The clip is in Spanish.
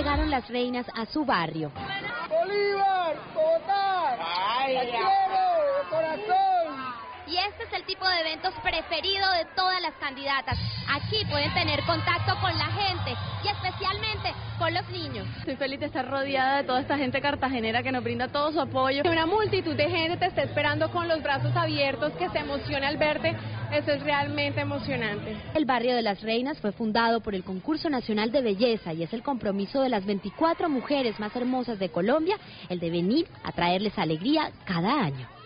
llegaron las reinas a su barrio. Bolívar, Bogotá, Ay, quiero, corazón. Y este es el tipo de eventos preferido de todas las candidatas. Aquí pueden tener contacto con la gente y especialmente con los niños. Estoy feliz de estar rodeada de toda esta gente cartagenera que nos brinda todo su apoyo. Una multitud de gente te está esperando con los brazos abiertos, que se emociona al verte. Eso es realmente emocionante. El barrio de las Reinas fue fundado por el Concurso Nacional de Belleza y es el compromiso de las 24 mujeres más hermosas de Colombia, el de venir a traerles alegría cada año.